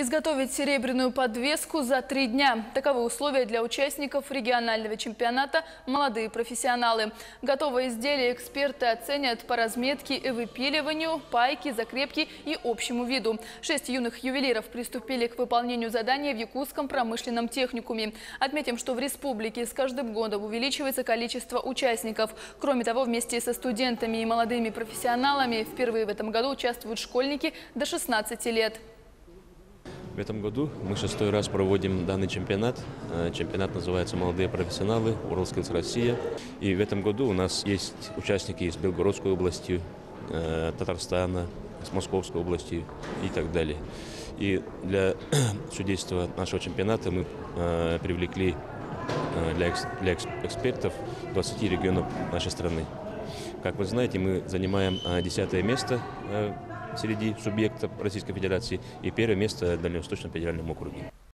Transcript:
Изготовить серебряную подвеску за три дня. Таковы условия для участников регионального чемпионата «Молодые профессионалы». Готовое изделие эксперты оценят по разметке и выпиливанию, пайке, закрепке и общему виду. Шесть юных ювелиров приступили к выполнению задания в Якутском промышленном техникуме. Отметим, что в республике с каждым годом увеличивается количество участников. Кроме того, вместе со студентами и молодыми профессионалами впервые в этом году участвуют школьники до 16 лет. В этом году мы шестой раз проводим данный чемпионат. Э, Чемпионат называется «Молодые профессионалы. WorldSkills Россия». И в этом году у нас есть участники из Белгородской области, э, Татарстана, с Московской области и так далее. И для судейства нашего чемпионата мы э, привлекли для, экс- для экс- экспертов 20 регионов нашей страны. Как вы знаете, мы занимаем э, десятое место среди субъектов Российской Федерации и первое место в Дальневосточном федеральном округе.